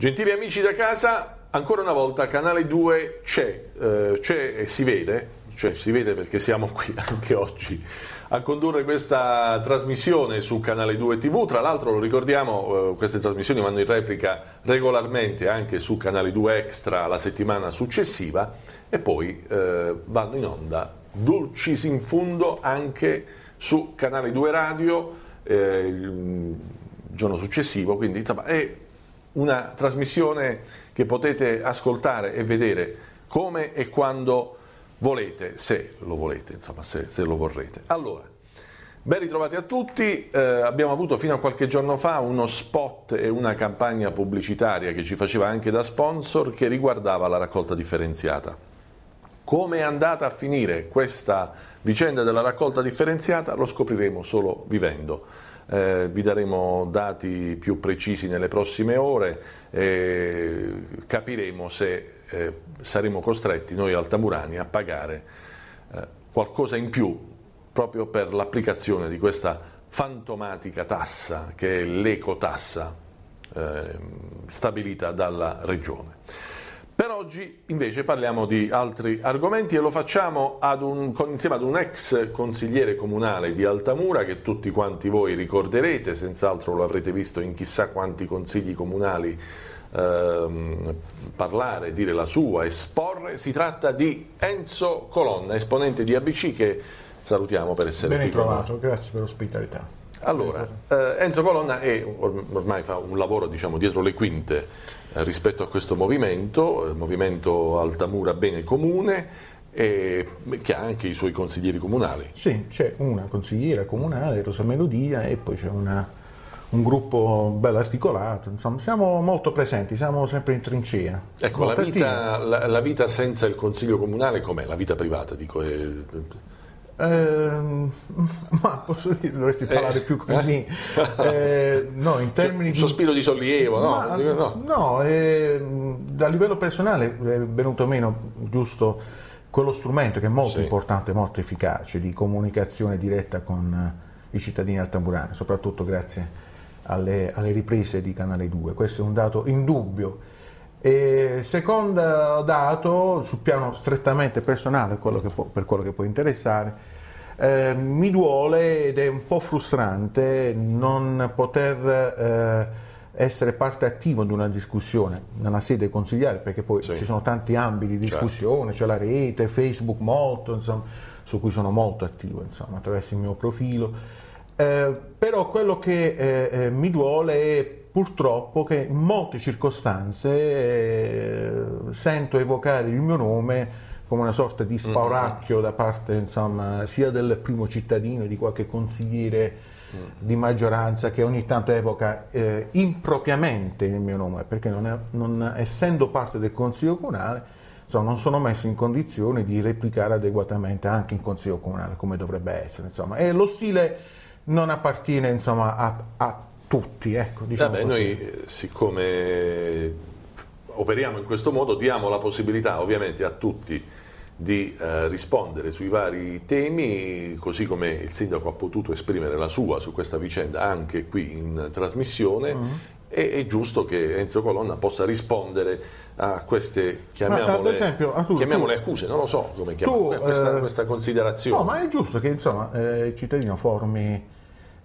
Gentili amici da casa, ancora una volta Canale 2 c'è, eh, c'è e si vede, cioè si vede perché siamo qui anche oggi a condurre questa trasmissione su Canale 2 TV. Tra l'altro, lo ricordiamo, eh, queste trasmissioni vanno in replica regolarmente anche su Canale 2 Extra la settimana successiva e poi eh, vanno in onda Dulcis in Fundo anche su Canale 2 Radio eh, il giorno successivo. Quindi, insomma, è una trasmissione che potete ascoltare e vedere come e quando volete, se lo volete, insomma, se, se lo vorrete. Allora, ben ritrovati a tutti, eh, abbiamo avuto fino a qualche giorno fa uno spot e una campagna pubblicitaria che ci faceva anche da sponsor che riguardava la raccolta differenziata. Come è andata a finire questa vicenda della raccolta differenziata lo scopriremo solo vivendo. Eh, vi daremo dati più precisi nelle prossime ore e capiremo se eh, saremo costretti noi altamurani a pagare eh, qualcosa in più proprio per l'applicazione di questa fantomatica tassa che è l'ecotassa eh, stabilita dalla regione. Per oggi invece parliamo di altri argomenti e lo facciamo ad un, insieme ad un ex consigliere comunale di Altamura che tutti quanti voi ricorderete, senz'altro lo avrete visto in chissà quanti consigli comunali ehm, parlare, dire la sua, esporre. Si tratta di Enzo Colonna, esponente di ABC che salutiamo per essere ben qui. Ben ritrovato, grazie per l'ospitalità. Allora, eh, Enzo Colonna è, ormai fa un lavoro diciamo, dietro le quinte eh, rispetto a questo movimento, il movimento Altamura Bene Comune, e, che ha anche i suoi consiglieri comunali. Sì, c'è una consigliera comunale, Rosa Melodia, e poi c'è una, un gruppo bello articolato, insomma siamo molto presenti, siamo sempre in trincea. Ecco, la vita, la, la vita, senza il consiglio comunale com'è? La vita privata, dico. È... Eh, ma posso dire, dovresti parlare eh, più con me. Eh, no, in termini un sospiro di sollievo, no? Ma, no, no eh, a livello personale è venuto meno giusto quello strumento che è molto sì. importante, molto efficace di comunicazione diretta con i cittadini altamburani, soprattutto grazie alle, alle riprese di Canale 2. Questo è un dato indubbio. E secondo dato, sul piano strettamente personale, quello può, per quello che può interessare, eh, mi duole ed è un po' frustrante non poter eh, essere parte attiva di una discussione nella sede consigliare, perché poi sì. ci sono tanti ambiti di certo. discussione, certo. c'è la rete, Facebook molto, insomma, su cui sono molto attivo insomma, attraverso il mio profilo. Eh, però quello che eh, eh, mi duole è purtroppo che in molte circostanze eh, sento evocare il mio nome come una sorta di spauracchio mm-hmm. da parte insomma, sia del primo cittadino, di qualche consigliere mm. di maggioranza che ogni tanto evoca eh, impropriamente il mio nome, perché non è, non, essendo parte del Consiglio Comunale insomma, non sono messo in condizione di replicare adeguatamente anche in Consiglio Comunale come dovrebbe essere. Insomma. E lo stile non appartiene insomma, a, a tutti. Ecco, diciamo Vabbè, noi siccome operiamo in questo modo diamo la possibilità ovviamente a tutti di eh, rispondere sui vari temi, così come il sindaco ha potuto esprimere la sua su questa vicenda anche qui in trasmissione. Mm. E, è giusto che Enzo Colonna possa rispondere a queste, chiamiamole, esempio, Arturo, chiamiamole tu, accuse, non lo so come chiamare questa, eh, questa, considerazione. No, ma è giusto che insomma, eh, il cittadino formi,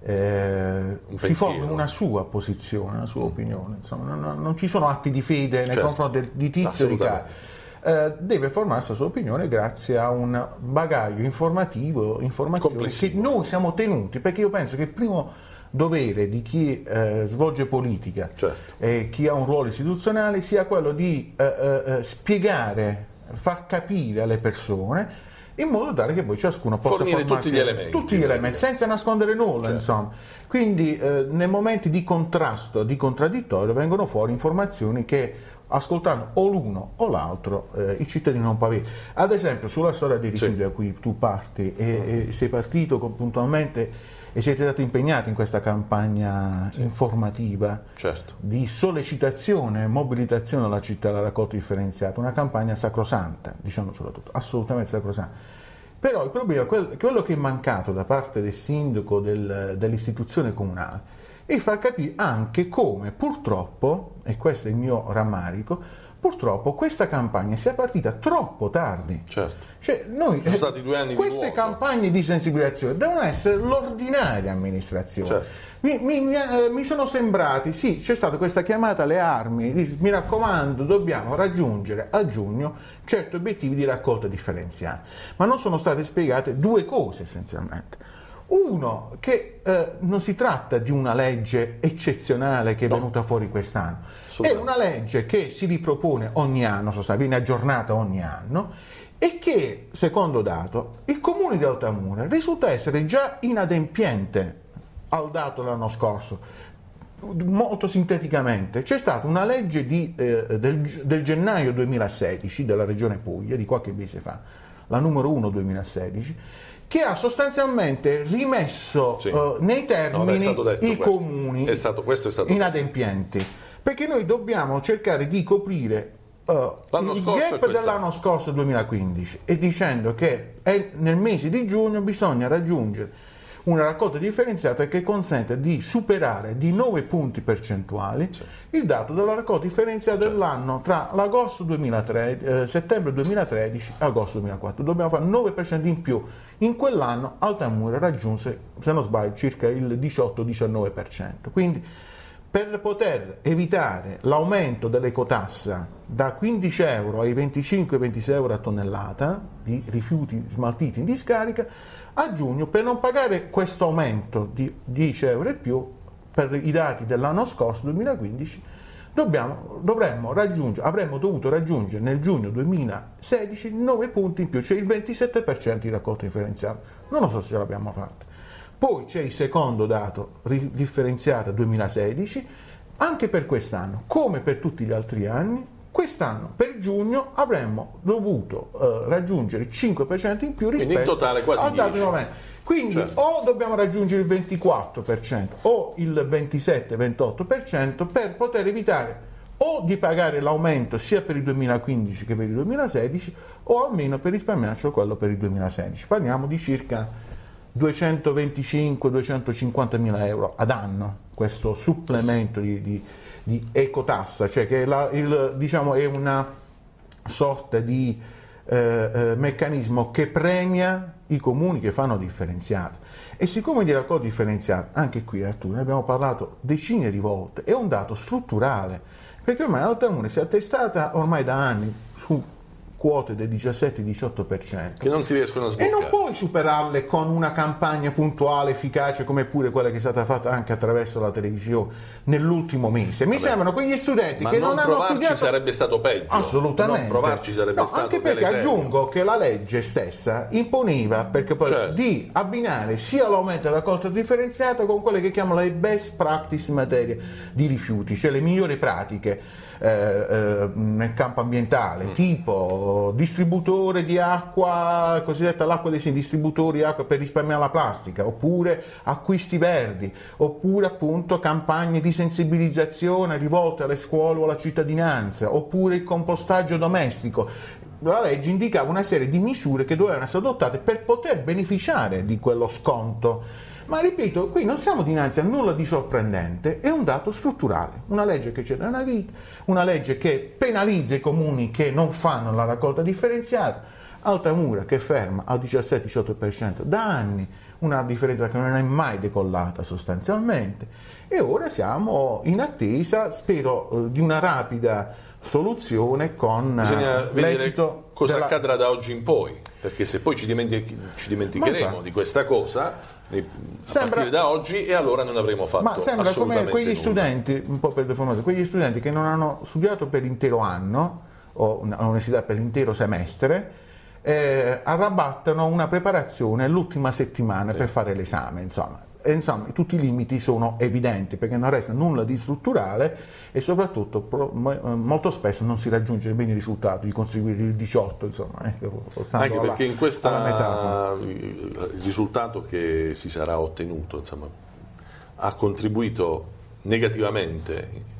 eh, si formi una sua posizione, una sua mm. opinione. Insomma, non, non, ci sono atti di fede nei certo. confronti di Tizio di Caio eh, deve formarsi la sua opinione grazie a un bagaglio informativo, informazioni che noi siamo tenuti, perché io penso che il primo dovere di chi eh, svolge politica certo. e chi ha un ruolo istituzionale sia quello di eh, eh spiegare, far capire alle persone in modo tale che poi ciascuno possa fornire tutti gli elementi, tutti gli elementi senza nascondere nulla, certo. insomma. Quindi eh, nei momenti di contrasto, di contraddittorio vengono fuori informazioni che ascoltando o l'uno o l'altro eh, il cittadino non può avere. Ad esempio sulla storia di rifiuti sì. da cui tu parti e, e, sei partito puntualmente e siete stati impegnati in questa campagna sì. informativa certo. di sollecitazione e mobilitazione alla città alla raccolta differenziata, una campagna sacrosanta, diciamo soprattutto, assolutamente sacrosanta. Però il problema, quello che è mancato da parte del sindaco del, dell'istituzione comunale, e far capire anche come purtroppo, e questo è il mio rammarico, purtroppo questa campagna sia partita troppo tardi. Certo. Cioè, noi, Sono stati due anni queste di campagne di sensibilizzazione devono essere l'ordinaria amministrazione. Certo. Mi, mi- mi- eh, sono sembrati, sì, c'è stata questa chiamata alle armi, mi raccomando, dobbiamo raggiungere a giugno certi obiettivi di raccolta differenziata, ma non sono state spiegate due cose essenzialmente. Uno, che eh, non si tratta di una legge eccezionale che è No. venuta fuori quest'anno, è una legge che si ripropone ogni anno, sostanzialmente, viene aggiornata ogni anno e che, secondo dato, il comune di Altamura risulta essere già inadempiente al dato dell'anno scorso. Molto sinteticamente, c'è stata una legge di, eh, del, del gennaio 2016 della Regione Puglia, di qualche mese fa, la numero 1 2016, che ha sostanzialmente rimesso Sì. eh, nei No, termini stato detto i questo. comuni È stato- questo è stato inadempienti. Perché noi dobbiamo cercare di coprire L'anno il gap dell'anno scorso 2015 e dicendo che nel mese di giugno bisogna raggiungere una raccolta differenziata che consente di superare di 9 punti percentuali il dato della raccolta differenziata Certo. dell'anno tra l'agosto 2013, eh, settembre 2013 e agosto 2004. Dobbiamo fare 9% in più. In quell'anno Altamura raggiunse, se non sbaglio, circa il 18-19%. Quindi per poter evitare l'aumento dell'ecotassa da 15 euro ai 25-26 euro a tonnellata di rifiuti smaltiti in discarica, a giugno per non pagare questo aumento di 10 euro e più per i dati dell'anno scorso 2015 dobbiamo, dovremmo raggiungere, avremmo dovuto raggiungere nel giugno 2016 9 punti in più, cioè il 27% di raccolta differenziata. Non lo so se ce l'abbiamo fatta. Poi c'è il secondo dato differenziato 2016, anche per quest'anno, come per tutti gli altri anni, quest'anno per giugno avremmo dovuto eh, raggiungere il 5% in più in rispetto totale quasi al dato di 10. novembre. Quindi Certo. o dobbiamo raggiungere il 24% o il 27-28% per poter evitare o di pagare l'aumento sia per il 2015 che per il 2016 o almeno per risparmiarci quello per il 2016. Parliamo di circa 225-250 mila euro ad anno questo supplemento di, di- di ecotassa, cioè che la- il- diciamo, è una sorta di eh, eh, meccanismo che premia i comuni che fanno differenziato. E siccome di raccolta differenziata, anche qui Arturo, ne abbiamo parlato decine di volte, è un dato strutturale, perché ormai Altamura si è attestata ormai da anni su quote del 17-18%. Che non si riescono a E sbloccare. non puoi superarle con una campagna puntuale, efficace, come pure quella che è stata fatta anche attraverso la televisione nell'ultimo mese. Mi Vabbè. sembrano quegli studenti Ma che non, non, hanno provarci studiato sarebbe stato peggio. Assolutamente. Non provarci sarebbe No, stato Anche perché deleterio. aggiungo che la legge stessa imponeva perché poi Certo. di abbinare sia l'aumento della raccolta differenziata con quelle che chiamano le best practice in materia di rifiuti, cioè le migliori pratiche eh, eh, nel campo ambientale, tipo distributore di acqua, cosiddetta l'acqua dei distributori di acqua per risparmiare la plastica, oppure acquisti verdi, oppure appunto campagne di sensibilizzazione rivolte alle scuole o alla cittadinanza, oppure il compostaggio domestico. La legge indicava una serie di misure che dovevano essere adottate per poter beneficiare di quello sconto. Ma ripeto, qui non siamo dinanzi a nulla di sorprendente, è un dato strutturale, una legge che c'è da una vita, una legge che penalizza i comuni che non fanno la raccolta differenziata, Altamura che ferma al 17-18% da anni, una differenza che non è mai decollata sostanzialmente e ora siamo in attesa, spero, eh, di una rapida soluzione con Bisogna eh, vedere l'esito cosa della- accadrà da oggi in poi, perché se poi ci, dimentichi- ci dimenticheremo di questa cosa eh, a Sembra- partire da oggi e allora non avremo fatto Ma sembra come quegli nulla. studenti, un po' per deformazione, quegli studenti che non hanno studiato per l'intero anno o all'università per l'intero semestre, eh, arrabattano una preparazione l'ultima settimana per fare l'esame, insomma. Insomma, tutti i limiti sono evidenti perché non resta nulla di strutturale e soprattutto pro- eh, molto spesso non si raggiunge bene il risultato di conseguire il 18, insomma, stando Anche alla- perché in alla questa metafora. il risultato che si sarà ottenuto insomma, ha contribuito negativamente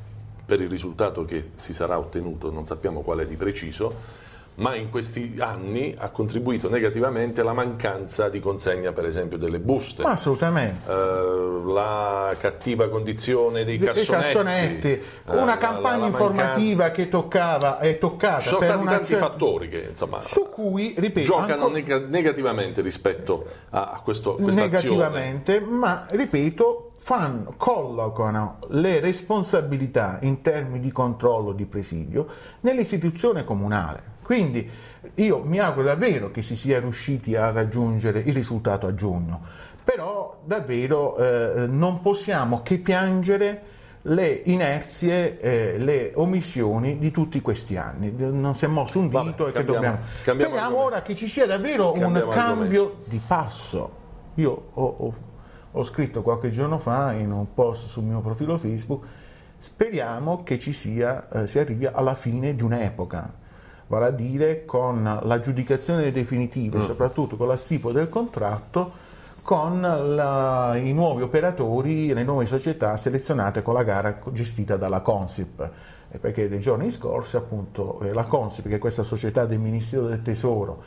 per il risultato che si sarà ottenuto, non sappiamo quale di preciso, ma in questi anni ha contribuito negativamente la mancanza di consegna per esempio delle buste. Ma assolutamente. Eh, la cattiva condizione dei cassonetti. cassonetti eh, una campagna la, la informativa mancanza. che toccava è toccata. Ci sono stati tanti certa... fattori che insomma, su cui ripeto, giocano ancora... negativamente rispetto a, a questo, questa Negativamente, azione. ma ripeto, fanno, collocano le responsabilità in termini di controllo di presidio nell'istituzione comunale. Quindi io mi auguro davvero che si sia riusciti a raggiungere il risultato a giugno, però davvero eh, non possiamo che piangere le inerzie, eh, le omissioni di tutti questi anni. Non si è mosso un dito Vabbè, e che dobbiamo... Speriamo ora che ci sia davvero cambiamo un cambio di passo. Io ho, ho, ho scritto qualche giorno fa in un post sul mio profilo Facebook, speriamo che ci sia, eh, si arrivi alla fine di un'epoca vale a dire con l'aggiudicazione definitiva, mm. soprattutto con la stipula del contratto, con la, i nuovi operatori, le nuove società selezionate con la gara gestita dalla Consip. Perché nei giorni scorsi appunto eh, la Consip, che è questa società del Ministero del Tesoro,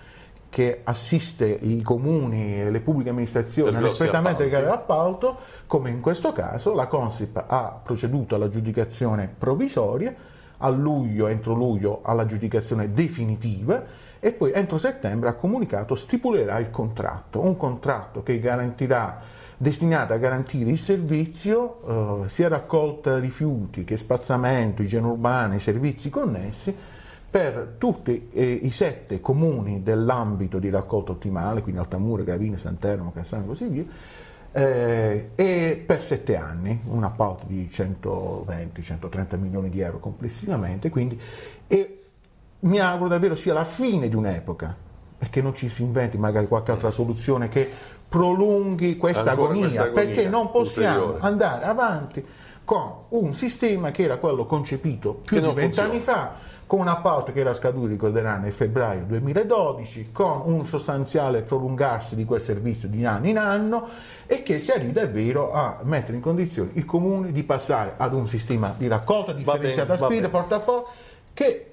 che assiste i comuni e le pubbliche amministrazioni all'espletamento delle gare d'appalto, come in questo caso la Consip ha proceduto all'aggiudicazione provvisoria a luglio, entro luglio, all'aggiudicazione definitiva e poi entro settembre ha comunicato stipulerà il contratto, un contratto che garantirà, destinato a garantire il servizio eh, sia raccolta rifiuti che spazzamento, igiene urbana, i servizi connessi per tutti eh, i sette comuni dell'ambito di raccolta ottimale, quindi Altamura, Gravina, Santerno, Cassano e così via, eh, e per sette anni, un appalto di 120-130 milioni di euro complessivamente, quindi, e mi auguro davvero sia la fine di un'epoca e che non ci si inventi magari qualche altra soluzione che prolunghi questa agonia, questa agonia, perché non possiamo ulteriore. andare avanti con un sistema che era quello concepito più di vent'anni fa con un appalto che era scaduto, ricorderanno, nel febbraio 2012, con un sostanziale prolungarsi di quel servizio di anno in anno e che si arriva davvero a mettere in condizione i comuni di passare ad un sistema di raccolta differenziata a spida porta a porta che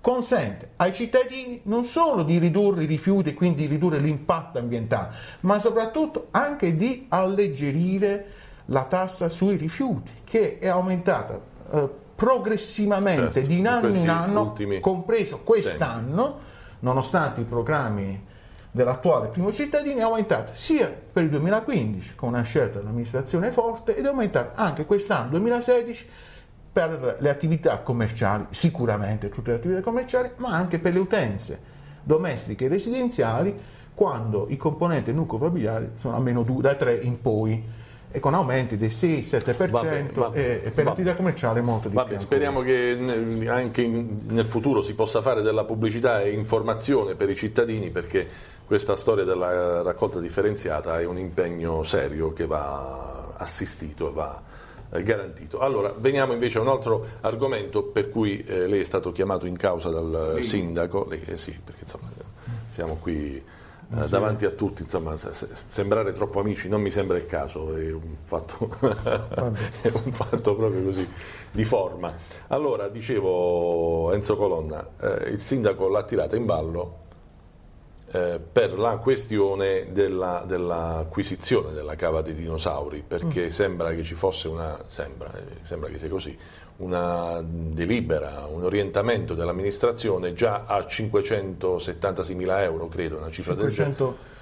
consente ai cittadini non solo di ridurre i rifiuti e quindi di ridurre l'impatto ambientale, ma soprattutto anche di alleggerire la tassa sui rifiuti che è aumentata eh, progressivamente certo, di anno in anno, compreso quest'anno, tempi. nonostante i programmi dell'attuale primo cittadino, è aumentata sia per il 2015 con una scelta dell'amministrazione forte ed è aumentata anche quest'anno 2016 per le attività commerciali, sicuramente tutte le attività commerciali, ma anche per le utenze domestiche e residenziali quando i componenti nucleo familiari sono almeno due, da 3 in poi e con aumenti del 6-7% e, per l'attività commerciale molto di più. Speriamo che anche nel futuro si possa fare della pubblicità e informazione per i cittadini perché questa storia della raccolta differenziata è un impegno serio che va assistito e va eh, garantito. Allora, veniamo invece a un altro argomento per cui eh, lei è stato chiamato in causa dal sì. sindaco, lei, eh, sì, perché insomma siamo qui eh, davanti a tutti, insomma, se, sembrare troppo amici non mi sembra il caso, è un fatto, è un fatto proprio così di forma. Allora, dicevo Enzo Colonna, eh, il sindaco l'ha tirata in ballo eh, per la questione della, dell'acquisizione della cava dei dinosauri, perché mm. sembra che ci fosse una, sembra, eh, sembra che sia così, una delibera, un orientamento dell'amministrazione già a 576 mila euro, credo, una cifra 535. del genere.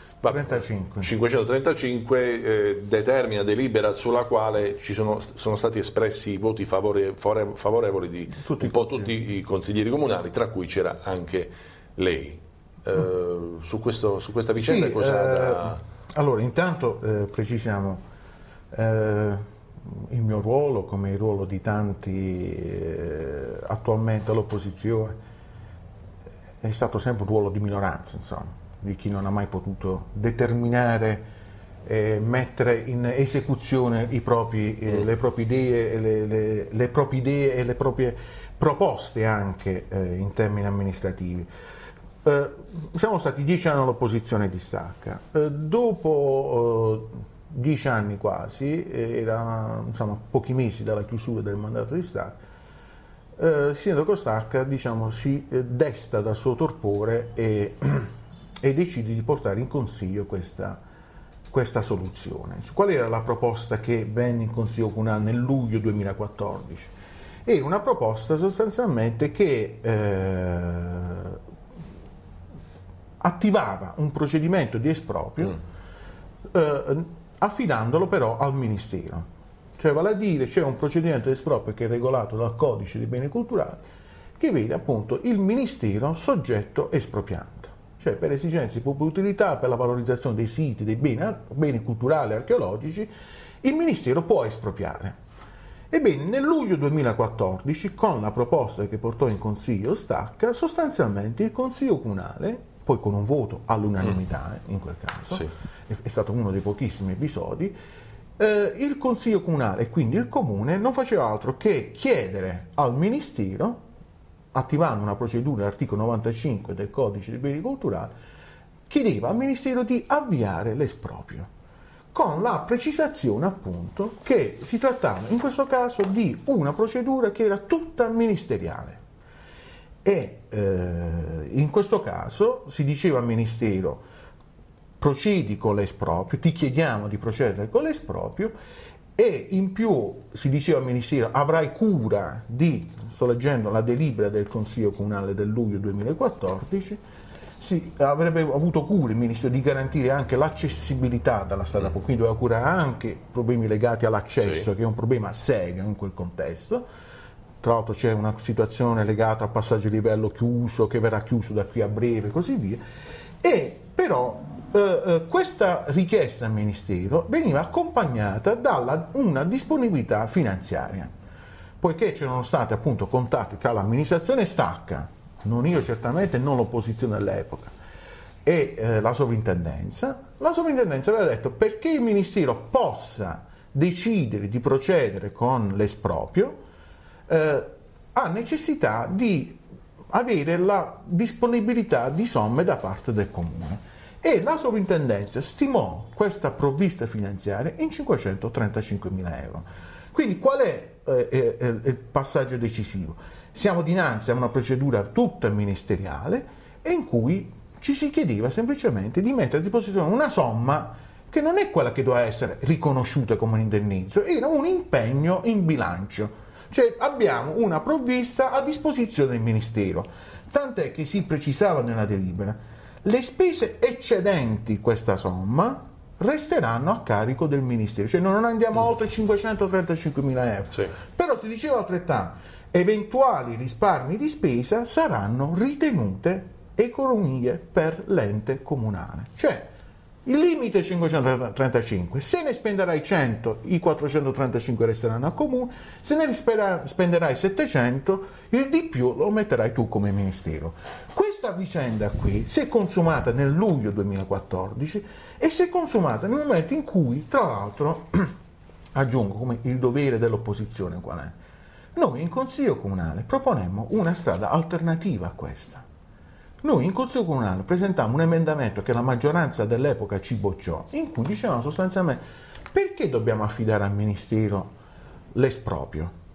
535 eh, determina delibera sulla quale ci sono, sono stati espressi voti favore, favorevoli di tutti un po' tutti i consiglieri comunali, tra cui c'era anche lei. Eh, mm. su, questo, su, questa vicenda sì, cosa eh, da... Allora, intanto eh, precisiamo eh, il mio ruolo, come il ruolo di tanti eh, attualmente all'opposizione, è stato sempre un ruolo di minoranza, insomma, di chi non ha mai potuto determinare e mettere in esecuzione propri, eh, mm. le, proprie idee, le, le, le, proprie idee, e le proprie proposte anche eh, in termini amministrativi. Eh, siamo stati dieci anni all'opposizione di stacca. Eh, dopo eh, dieci anni quasi, era insomma, pochi mesi dalla chiusura del mandato di Stato, eh, il sindaco Stacca diciamo, si eh, desta dal suo torpore e, e, decide di portare in consiglio questa, questa soluzione. Qual era la proposta che venne in consiglio comunale nel luglio 2014? Era una proposta sostanzialmente che eh, attivava un procedimento di esproprio mm. eh, affidandolo però al Ministero. Cioè vale a dire c'è un procedimento di esproprio che è regolato dal codice dei beni culturali che vede appunto il Ministero soggetto espropriante. Cioè per esigenze di pubblica utilità, per la valorizzazione dei siti, dei beni, beni culturali archeologici, il Ministero può espropriare. Ebbene, nel luglio 2014, con la proposta che portò in Consiglio Stacca, sostanzialmente il Consiglio Comunale poi con un voto all'unanimità mm. in quel caso, sì. è, è, stato uno dei pochissimi episodi, eh, il Consiglio Comunale e quindi il Comune non faceva altro che chiedere al Ministero, attivando una procedura all'articolo 95 del Codice dei beni culturali, chiedeva al Ministero di avviare l'esproprio, con la precisazione appunto che si trattava in questo caso di una procedura che era tutta ministeriale e eh, in questo caso si diceva al Ministero procedi con l'esproprio, ti chiediamo di procedere con l'esproprio e in più si diceva al Ministero avrai cura di, sto leggendo la delibera del Consiglio Comunale del luglio 2014, si, avrebbe avuto cura il Ministero di garantire anche l'accessibilità dalla strada, mm. quindi doveva curare anche problemi legati all'accesso, sì. che è un problema serio in quel contesto tra l'altro c'è una situazione legata al passaggio a livello chiuso che verrà chiuso da qui a breve e così via, e però eh, eh, questa richiesta al Ministero veniva accompagnata da una disponibilità finanziaria, poiché c'erano stati appunto contatti tra l'amministrazione Stacca, non io certamente, non l'opposizione all'epoca, e eh, la sovrintendenza, la sovrintendenza aveva detto perché il Ministero possa decidere di procedere con l'esproprio, eh, ha necessità di avere la disponibilità di somme da parte del comune e la sovrintendenza stimò questa provvista finanziaria in 535 mila euro. Quindi qual è eh, eh, eh, il passaggio decisivo? Siamo dinanzi a una procedura tutta ministeriale in cui ci si chiedeva semplicemente di mettere a disposizione una somma che non è quella che doveva essere riconosciuta come un indennizzo, era un impegno in bilancio cioè abbiamo una provvista a disposizione del Ministero, tant'è che si precisava nella delibera, le spese eccedenti questa somma resteranno a carico del Ministero, cioè non andiamo mm. oltre 535 mila euro. Sì. Però si diceva altrettanto, eventuali risparmi di spesa saranno ritenute economie per l'ente comunale. Cioè, il limite è 535, se ne spenderai 100, i 435 resteranno a comune, se ne spenderai 700, il di più lo metterai tu come Ministero. Questa vicenda qui si è consumata nel luglio 2014 e si è consumata nel momento in cui, tra l'altro, aggiungo come il dovere dell'opposizione qual è, noi in Consiglio Comunale proponemmo una strada alternativa a questa noi in Consiglio Comunale presentammo un emendamento che la maggioranza dell'epoca ci bocciò, in cui dicevano sostanzialmente perché dobbiamo affidare al Ministero l'esproprio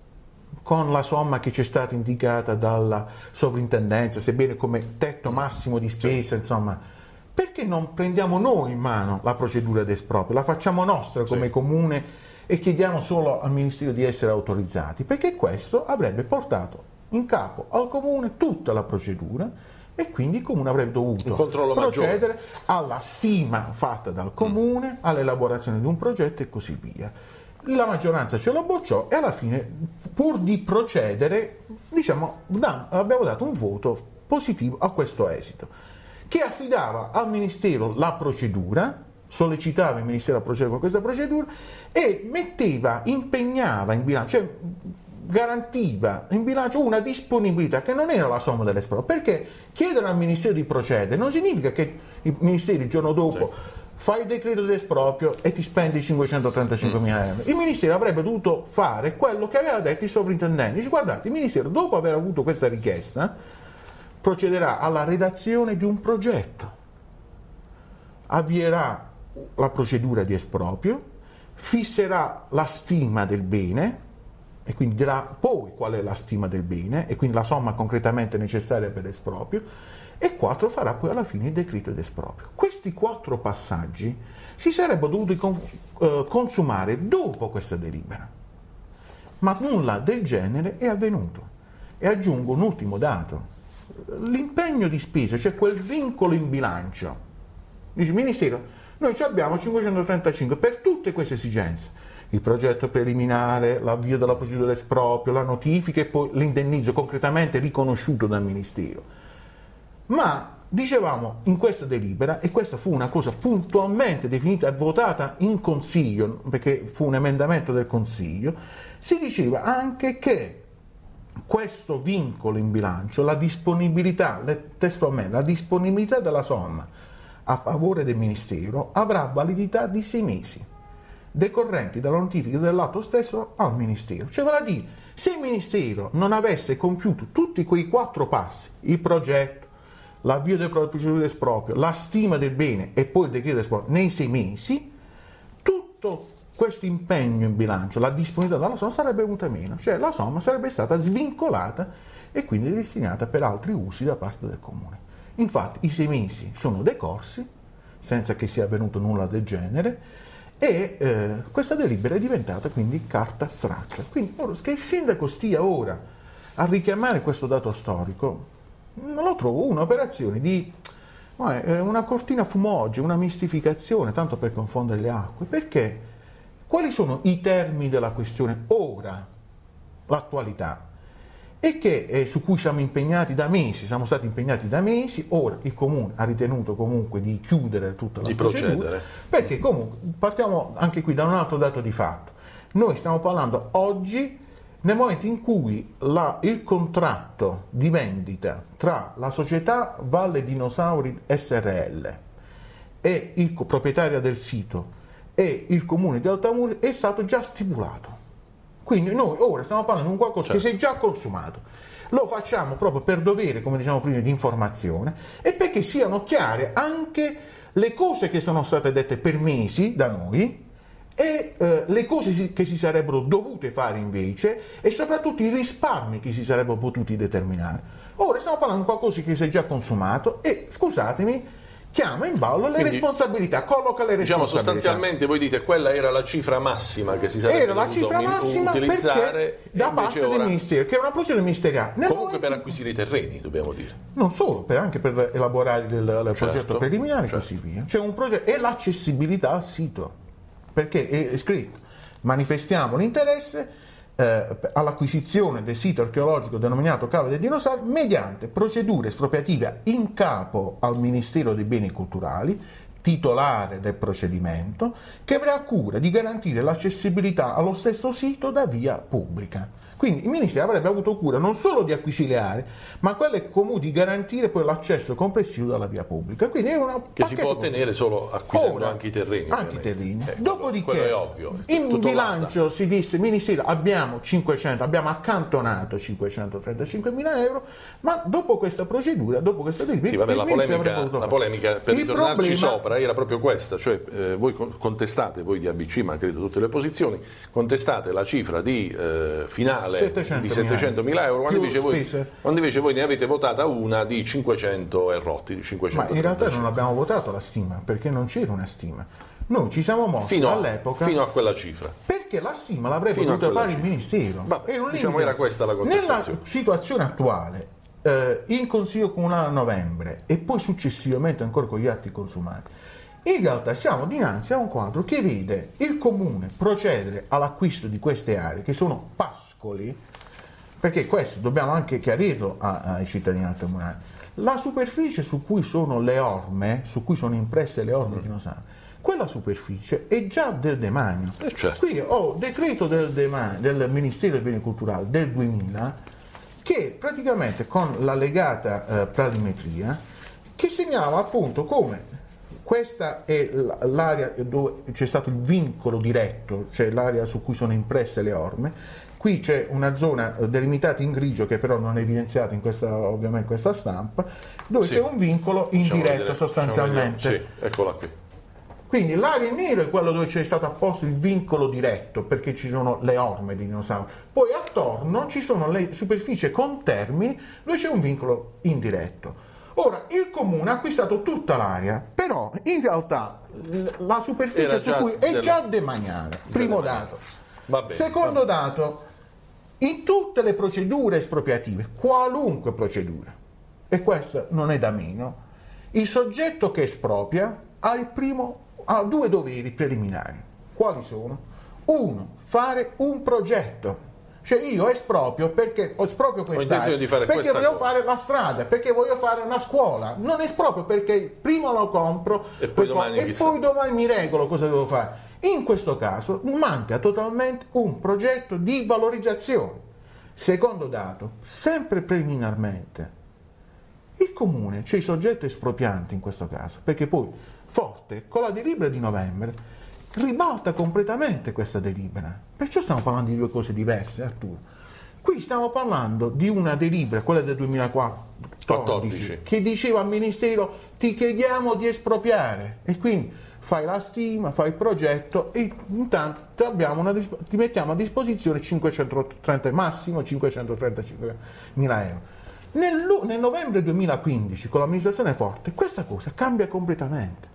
con la somma che ci è stata indicata dalla sovrintendenza, sebbene come tetto massimo di spesa, insomma, perché non prendiamo noi in mano la procedura d'esproprio, la facciamo nostra come sì. comune e chiediamo solo al Ministero di essere autorizzati? Perché questo avrebbe portato in capo al comune tutta la procedura e quindi il comune avrebbe dovuto procedere maggiore. alla stima fatta dal comune, mm. all'elaborazione di un progetto e così via. La maggioranza ce lo bocciò e alla fine, pur di procedere, diciamo, abbiamo dato un voto positivo a questo esito, che affidava al Ministero la procedura, sollecitava il Ministero a procedere con questa procedura e metteva, impegnava in bilancio, cioè garantiva in bilancio una disponibilità che non era la somma dell'esproprio, perché chiedere al Ministero di procedere non significa che il Ministero il giorno dopo sì. fai il decreto di esproprio e ti spendi 535 mila mm. euro. Il Ministero avrebbe dovuto fare quello che aveva detto il sovrintendente. Dice, guardate, il Ministero dopo aver avuto questa richiesta procederà alla redazione di un progetto, avvierà la procedura di esproprio, fisserà la stima del bene, e quindi dirà poi qual è la stima del bene e quindi la somma concretamente necessaria per l'esproprio e 4 farà poi alla fine il decreto ed esproprio. Questi quattro passaggi si sarebbero dovuti eh, consumare dopo questa delibera, ma nulla del genere è avvenuto. E aggiungo un ultimo dato, l'impegno di spesa, cioè quel vincolo in bilancio. Dice Ministero, noi abbiamo 535 per tutte queste esigenze il progetto preliminare, l'avvio della procedura esproprio, la notifica e poi l'indennizzo concretamente riconosciuto dal Ministero. Ma dicevamo in questa delibera, e questa fu una cosa puntualmente definita e votata in Consiglio, perché fu un emendamento del Consiglio, si diceva anche che questo vincolo in bilancio, la disponibilità, testualmente, la disponibilità della somma a favore del Ministero avrà validità di sei mesi decorrenti dalla notifica dell'atto stesso al Ministero. Cioè, vale a dire, se il Ministero non avesse compiuto tutti quei quattro passi, il progetto, l'avvio delle procedure di esproprio, la stima del bene e poi il decreto di esproprio, nei sei mesi, tutto questo impegno in bilancio, la disponibilità della somma sarebbe venuta meno, cioè la somma sarebbe stata svincolata e quindi destinata per altri usi da parte del Comune. Infatti i sei mesi sono decorsi, senza che sia avvenuto nulla del genere, e eh, questa delibera è diventata quindi carta straccia. Quindi che il sindaco stia ora a richiamare questo dato storico, non lo trovo un'operazione di una cortina fumoggia, una mistificazione, tanto per confondere le acque, perché quali sono i termini della questione ora, l'attualità? E che, eh, su cui siamo impegnati da mesi, siamo stati impegnati da mesi, ora il Comune ha ritenuto comunque di chiudere tutta la di procedura, procedere. perché comunque partiamo anche qui da un altro dato di fatto, noi stiamo parlando oggi nel momento in cui la, il contratto di vendita tra la società Valle Dinosauri SRL e il proprietario del sito e il comune di Altamura è stato già stipulato. Quindi noi ora stiamo parlando di un qualcosa certo. che si è già consumato. Lo facciamo proprio per dovere, come diciamo prima, di informazione e perché siano chiare anche le cose che sono state dette per mesi da noi e eh, le cose che si sarebbero dovute fare invece e soprattutto i risparmi che si sarebbero potuti determinare. Ora stiamo parlando di qualcosa che si è già consumato e scusatemi, chiama in ballo le Quindi, responsabilità, colloca le diciamo, responsabilità. Diciamo sostanzialmente voi dite quella era la cifra massima che si sarebbe era la cifra massima utilizzare da parte ora... del Ministero, che era una procedura ministeriale. Nel Comunque per acquisire i terreni, dobbiamo dire. Non solo, per, anche per elaborare il, il certo, progetto preliminare e certo. così via. C'è un progetto e l'accessibilità al sito, perché è, è scritto manifestiamo l'interesse eh, all'acquisizione del sito archeologico denominato Cave del Dinosauro mediante procedure espropriative in capo al Ministero dei Beni Culturali, titolare del procedimento, che avrà cura di garantire l'accessibilità allo stesso sito da via pubblica. Quindi il Ministero avrebbe avuto cura non solo di acquisire ma quelle comuni di garantire poi l'accesso complessivo dalla via pubblica. Quindi è una che si può ottenere solo acquisendo Ora, anche i terreni. Anche i terreni. Eh, Dopodiché, quello è ovvio. in bilancio basta. si disse, Ministero, abbiamo 500, abbiamo accantonato 535 mila euro, ma dopo questa procedura, dopo questa delibera, sì, vabbè, la, polemica, la polemica, per il ritornarci problema... sopra era proprio questa, cioè eh, voi contestate, voi di ABC, ma credo tutte le opposizioni, contestate la cifra di eh, finale totale 700 di 700 mila euro, quando invece, voi, quando invece, voi, ne avete votata una di 500 e rotti. Di 500 Ma in realtà non abbiamo votato la stima, perché non c'era una stima. Noi ci siamo mossi fino all'epoca fino a quella cifra. Perché la stima l'avrebbe fino potuta fare cifra. il Ministero. Vabbè, era, diciamo era questa la contestazione. Nella situazione attuale, eh, in Consiglio Comunale a novembre e poi successivamente ancora con gli atti consumati, in realtà siamo dinanzi a un quadro che vede il comune procedere all'acquisto di queste aree, che sono pascoli, perché questo dobbiamo anche chiarirlo ai cittadini altomunani. La superficie su cui sono le orme, su cui sono impresse le orme mm. dinosauri, quella superficie è già del demanio. Eh certo. Qui ho decreto del, demanio, del Ministero dei Beni Culturali del 2000 che praticamente con l'allegata eh, planimetria che segnala appunto come questa è l'area dove c'è stato il vincolo diretto, cioè l'area su cui sono impresse le orme. Qui c'è una zona delimitata in grigio che però non è evidenziata in questa, ovviamente in questa stampa, dove sì. c'è un vincolo indiretto sostanzialmente. Sì, eccola qui Quindi l'area nero è quello dove c'è stato apposto il vincolo diretto, perché ci sono le orme di dinosauri. Poi attorno ci sono le superfici con termini dove c'è un vincolo indiretto. Ora, il comune ha acquistato tutta l'area, però in realtà la superficie su cui è già demaniale. Primo dato. Bene, Secondo dato, in tutte le procedure espropriative, qualunque procedura, e questo non è da meno, il soggetto che espropria ha il primo ha due doveri preliminari. Quali sono? Uno, fare un progetto. Cioè io esproprio perché ho esproprio quest'area, di fare perché voglio cosa. fare la strada, perché voglio fare una scuola. Non esproprio perché prima lo compro e poi, domani, e poi domani mi regolo cosa devo fare. In questo caso manca totalmente un progetto di valorizzazione. Secondo dato, sempre preliminarmente, il comune, cioè i soggetti esproprianti in questo caso, perché poi forte, con la delibera di novembre, ribalta completamente questa delibera. Perciò stiamo parlando di due cose diverse, Arturo. Qui stiamo parlando di una delibera, quella del 2014, che diceva al Ministero ti chiediamo di espropriare e quindi fai la stima, fai il progetto e intanto una, ti mettiamo a disposizione 530, massimo 535 mila euro. Nel, nel novembre 2015 con l'amministrazione forte questa cosa cambia completamente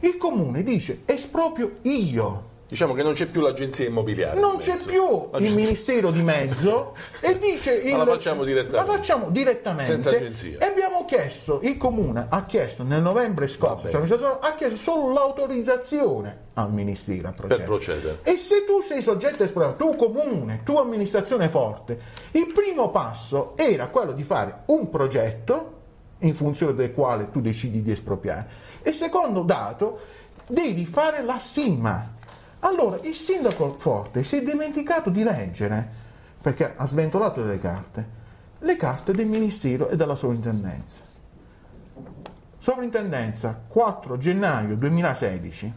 il comune dice esproprio io. Diciamo che non c'è più l'agenzia immobiliare. Non c'è più il ministero di mezzo e dice... Il, Ma la facciamo direttamente. La facciamo direttamente. Senza agenzia. E abbiamo chiesto, il comune ha chiesto nel novembre scorso, cioè ha chiesto solo l'autorizzazione al ministero a procedere. Per procedere. E se tu sei soggetto espropriato, tu comune, tu amministrazione forte, il primo passo era quello di fare un progetto in funzione del quale tu decidi di espropriare e secondo dato, devi fare la stima. Allora, il sindaco Forte si è dimenticato di leggere, perché ha sventolato delle carte, le carte del Ministero e della Sovrintendenza. Sovrintendenza 4 gennaio 2016,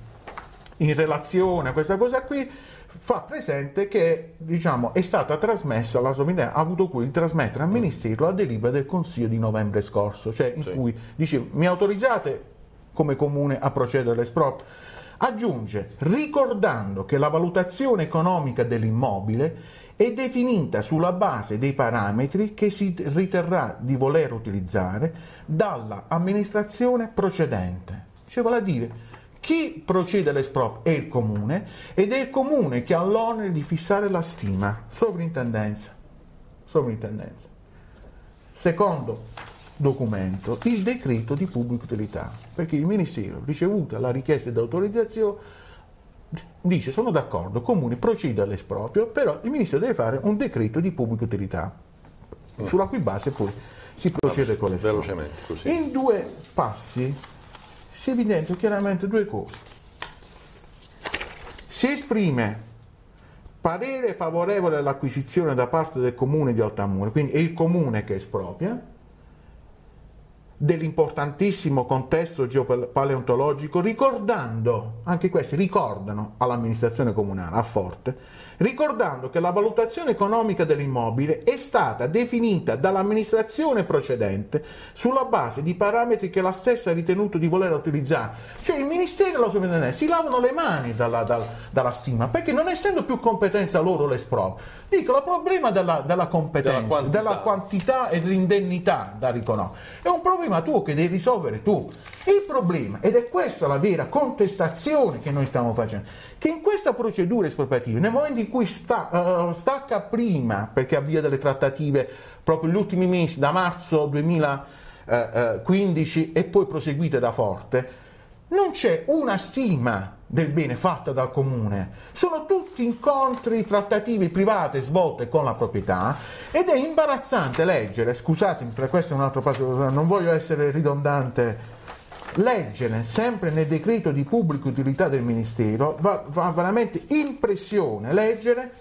in relazione a questa cosa qui, fa presente che diciamo, è stata trasmessa, la sovrintendenza ha avuto cui trasmettere al Ministero la delibera del Consiglio di novembre scorso, cioè in sì. cui dice mi autorizzate come comune a procedere all'esproprio. Aggiunge, ricordando che la valutazione economica dell'immobile è definita sulla base dei parametri che si riterrà di voler utilizzare dall'amministrazione procedente. Cioè vuole dire, chi procede all'esproprio è il comune ed è il comune che ha l'onere di fissare la stima, sovrintendenza. sovrintendenza. Secondo documento il decreto di pubblica utilità, perché il Ministero, ricevuta la richiesta di autorizzazione, dice sono d'accordo, comune procede all'esproprio, però il Ministero deve fare un decreto di pubblica utilità, mm. sulla cui base poi si procede con l'esproprio. In due passi si evidenziano chiaramente due cose. Si esprime parere favorevole all'acquisizione da parte del comune di Altamura, quindi è il comune che espropria, dell'importantissimo contesto geopaleontologico, ricordando, anche questi ricordano all'amministrazione comunale, a Forte, ricordando che la valutazione economica dell'immobile è stata definita dall'amministrazione precedente sulla base di parametri che la stessa ha ritenuto di voler utilizzare. Cioè il Ministero e la Sovrintendenza si lavano le mani dalla, dalla, dalla, stima, perché non essendo più competenza loro l'esproprio, dico, il problema della, della competenza, della quantità. della quantità e dell'indennità da riconoscere, è un problema tuo che devi risolvere tu. Il problema, ed è questa la vera contestazione che noi stiamo facendo, che in questa procedura espropriativa, nel momento in cui sta, uh, stacca prima, perché avvia delle trattative proprio gli ultimi mesi, da marzo 2015 e poi proseguite da Forte, non c'è una stima del bene fatta dal comune, sono tutti incontri, trattative private svolte con la proprietà ed è imbarazzante leggere, scusatemi per questo è un altro passo, non voglio essere ridondante, leggere sempre nel decreto di pubblica utilità del Ministero, va, va veramente impressione leggere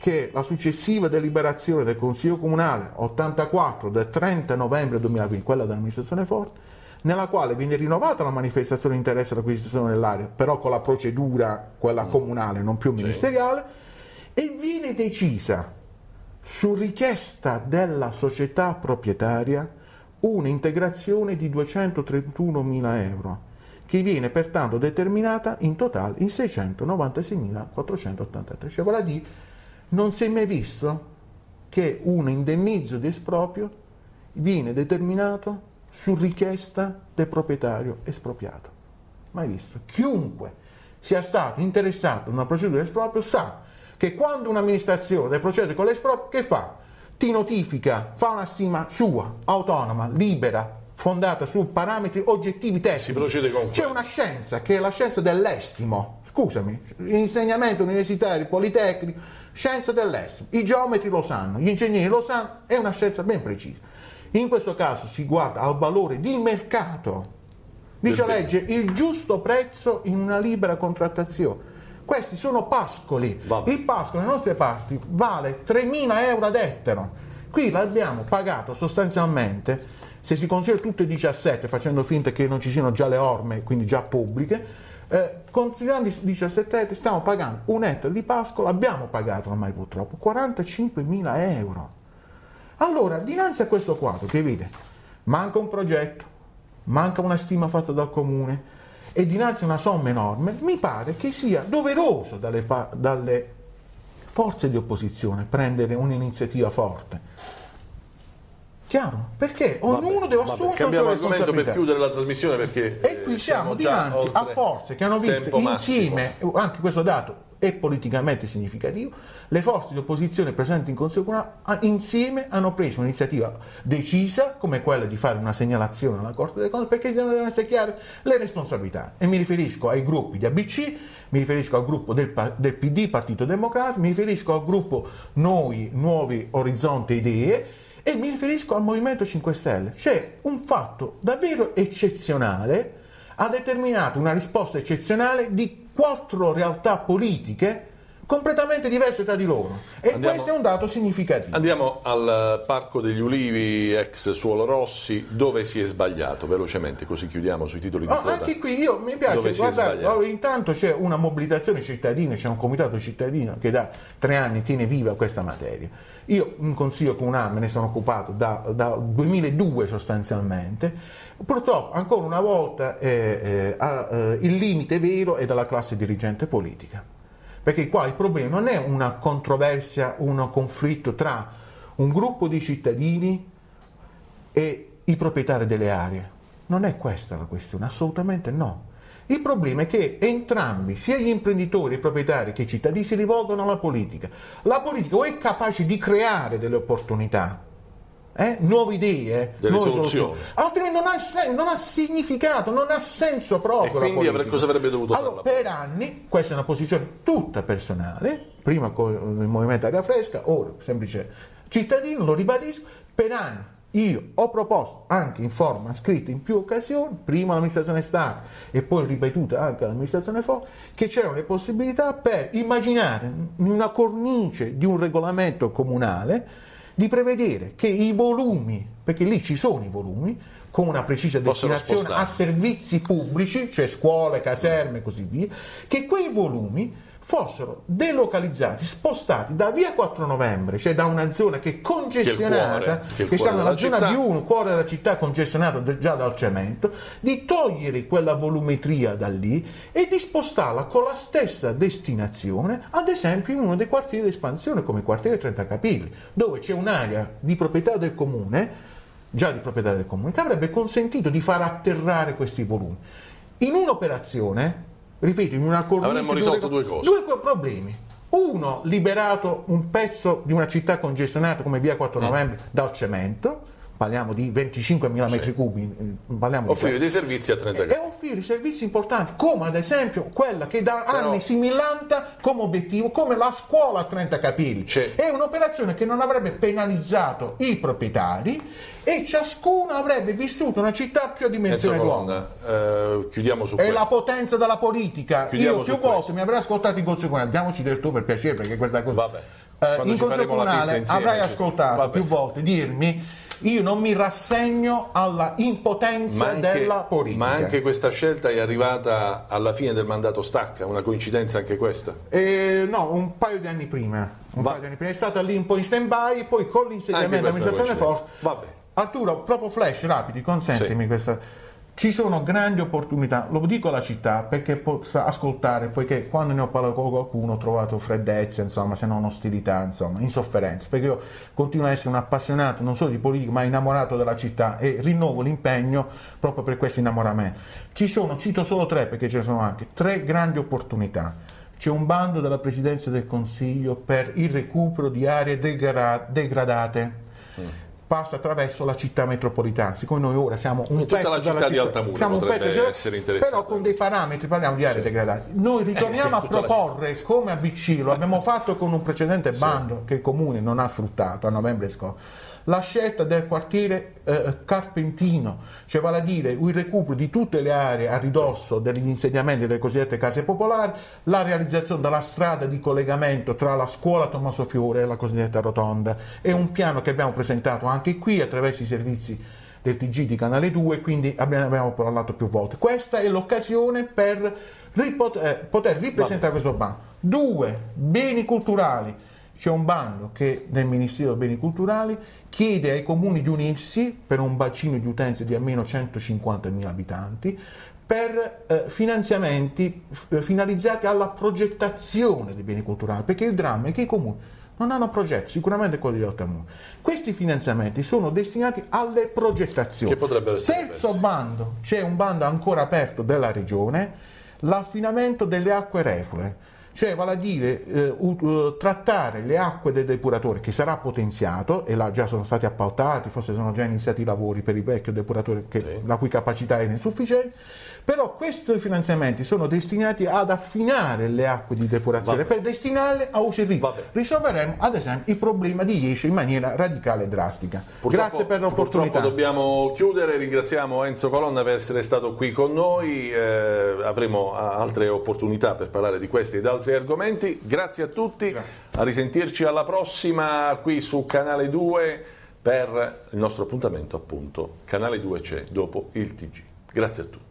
che la successiva deliberazione del Consiglio Comunale 84 del 30 novembre 2020, quella dell'amministrazione forte, nella quale viene rinnovata la manifestazione di interesse all'acquisizione dell'area, però con la procedura, quella mm. comunale, non più ministeriale, e viene decisa su richiesta della società proprietaria un'integrazione di 231 mila euro che viene pertanto determinata in totale in 696.483. Cioè, vuol dire, non si è mai visto che un indennizzo di esproprio viene determinato su richiesta del proprietario espropriato. Mai visto. Chiunque sia stato interessato a una procedura di esproprio sa che quando un'amministrazione deve procedere con l'esproprio, che fa? Ti notifica, fa una stima sua, autonoma, libera, fondata su parametri oggettivi tecnici. Procede C'è una scienza che è la scienza dell'estimo, scusami, insegnamento universitario, politecnico, scienza dell'estimo. I geometri lo sanno, gli ingegneri lo sanno, è una scienza ben precisa. In questo caso si guarda al valore di mercato, dice la legge, il giusto prezzo in una libera contrattazione. Questi sono pascoli. Vabbè. Il pascolo nelle nostre parti vale 3.000 euro ad ettaro. Qui l'abbiamo pagato sostanzialmente, se si considera tutte 17, facendo finta che non ci siano già le orme, quindi già pubbliche, eh, considerando i 17 ettari, stiamo pagando un ettaro di pascolo, abbiamo pagato ormai purtroppo 45.000 euro. Allora, dinanzi a questo quadro, che vede, manca un progetto, manca una stima fatta dal comune e dinanzi a una somma enorme, mi pare che sia doveroso dalle, dalle forze di opposizione prendere un'iniziativa forte. Chiaro? Perché ognuno deve Vabbè, assumere la sua argomento per chiudere la trasmissione perché E qui eh, siamo già dinanzi a forze che hanno visto insieme, massimo. anche questo dato è politicamente significativo, le forze di opposizione presenti in Consiglio Comunale insieme hanno preso un'iniziativa decisa come quella di fare una segnalazione alla Corte dei Conti perché devono essere chiare le responsabilità. E mi riferisco ai gruppi di ABC, mi riferisco al gruppo del, del PD, Partito Democratico, mi riferisco al gruppo Noi, Nuovi Orizzonte Idee e mi riferisco al Movimento 5 Stelle. C'è un fatto davvero eccezionale, ha determinato una risposta eccezionale di quattro realtà politiche completamente diverse tra di loro. E Andiamo- questo è un dato significativo. Andiamo al Parco degli Ulivi, ex Suolo Rossi, dove si è sbagliato velocemente, così chiudiamo sui titoli di Oh, coda. anche qui io mi piace guardare, sbagliato? allora, intanto c'è una mobilitazione cittadina, c'è un comitato cittadino che da tre anni tiene viva questa materia. Io in consiglio comunale me ne sono occupato da- dal 2002 sostanzialmente. Purtroppo ancora una volta eh, eh, eh, il limite vero è dalla classe dirigente politica. Perché qua il problema non è una controversia, un conflitto tra un gruppo di cittadini e i proprietari delle aree. Non è questa la questione, assolutamente no. Il problema è che entrambi, sia gli imprenditori, i proprietari che i cittadini, si rivolgono alla politica. La politica o è capace di creare delle opportunità, eh, nuove idee, Delle nuove soluzioni. altrimenti non ha, sen- non ha significato, non ha senso proprio. E quindi avre- cosa avrebbe dovuto fare allora, la Per anni, questa è una posizione tutta personale, prima con il movimento Aria Fresca, ora semplice cittadino, lo ribadisco, per anni io ho proposto anche in forma scritta in più occasioni, prima all'amministrazione Star e poi ripetuta anche all'amministrazione Fo, che c'erano le possibilità per immaginare in una cornice di un regolamento comunale di prevedere che i volumi, perché lì ci sono i volumi, con una precisa destinazione a servizi pubblici, cioè scuole, caserme e così via, che quei volumi fossero delocalizzati, spostati da via 4 novembre, cioè da una zona che è congestionata, che è che nella zona città. di uno, cuore della città congestionata già dal cemento, di togliere quella volumetria da lì e di spostarla con la stessa destinazione, ad esempio in uno dei quartieri di espansione come il quartiere 30 Capilli, dove c'è un'area di proprietà del comune, già di proprietà del comune, che avrebbe consentito di far atterrare questi volumi. In un'operazione, ripeto, in una cornice Avremmo risolto due, due cose. due problemi. Uno, liberato un pezzo di una città congestionata come via Mm. 4 novembre dal cemento, parliamo di 25.000 metri cubi, di Offrire dei servizi a 30 e gradi. offrire servizi importanti, come ad esempio quella che da Però- anni si millanta come obiettivo, come la scuola a 30 capilli. C'è- È un'operazione che non avrebbe penalizzato i proprietari e ciascuno avrebbe vissuto una città più a dimensione d'uomo. Eh, chiudiamo su È questo. la potenza della politica. Chiudiamo Io più volte questo. mi avrei ascoltato in Comunale, diamoci del tu per piacere perché questa cosa. Vabbè. Eh, in Comunale insieme, avrai ascoltato Vabbè. più volte dirmi io non mi rassegno alla impotenza anche, della politica. ma anche questa scelta è arrivata alla fine del mandato Stacca, una coincidenza anche questa? Eh, no, un paio di anni prima. Un Va- paio di anni prima. È stata lì un po' in stand-by, poi con l'insediamento dell'amministrazione forte. Vabbè. Arturo, proprio flash rapidi, consentimi Sì. questa. Ci sono grandi opportunità, lo dico alla città perché possa ascoltare, poiché quando ne ho parlato con qualcuno ho trovato freddezza, insomma, se non ostilità, insomma, insofferenza, perché io continuo a essere un appassionato non solo di politica ma innamorato della città e rinnovo l'impegno proprio per questo innamoramento. Ci sono, cito solo tre perché ce ne sono anche, tre grandi opportunità. C'è un bando della Presidenza del Consiglio per il recupero di aree degra- degradate. Mm passa attraverso la città metropolitana. Siccome noi ora siamo un Tutta pezzo la città, città di Altamura siamo un pezzo cioè, essere interessante. Però con dei parametri, parliamo di aree sì. degradate. Noi ritorniamo eh, sì, a proporre come ABC, lo abbiamo fatto con un precedente bando sì. che il Comune non ha sfruttato a novembre scorso la scelta del quartiere eh, Carpentino, cioè vale a dire il recupero di tutte le aree a ridosso degli insediamenti delle cosiddette case popolari, la realizzazione della strada di collegamento tra la scuola Tommaso Fiore e la cosiddetta rotonda. È un piano che abbiamo presentato anche qui attraverso i servizi del TG di Canale 2, quindi abbiamo, parlato più volte. Questa è l'occasione per ripot- eh, poter ripresentare questo bando. Due, beni culturali c'è un bando che nel Ministero dei Beni Culturali chiede ai comuni di unirsi per un bacino di utenze di almeno 150.000 abitanti per eh, finanziamenti f- finalizzati alla progettazione dei beni culturali, perché il dramma è che i comuni non hanno progetto, sicuramente quelli di Altamura. Questi finanziamenti sono destinati alle progettazioni. Che potrebbero essere Terzo persi. bando, c'è un bando ancora aperto della Regione, l'affinamento delle acque reflue cioè vale a dire eh, uh, trattare le acque del depuratore che sarà potenziato e là già sono stati appaltati, forse sono già iniziati i lavori per il vecchio depuratore che, sì. la cui capacità è insufficiente, però questi finanziamenti sono destinati ad affinare le acque di depurazione per destinarle a uso irriguo. Risolveremo ad esempio il problema di Iesce in maniera radicale e drastica. Purtroppo, Grazie per l'opportunità. dobbiamo chiudere, ringraziamo Enzo Colonna per essere stato qui con noi, eh, avremo altre opportunità per parlare di questi ed altri argomenti. Grazie a tutti, Grazie. a risentirci alla prossima qui su Canale 2 per il nostro appuntamento appunto Canale 2 c'è dopo il TG. Grazie a tutti.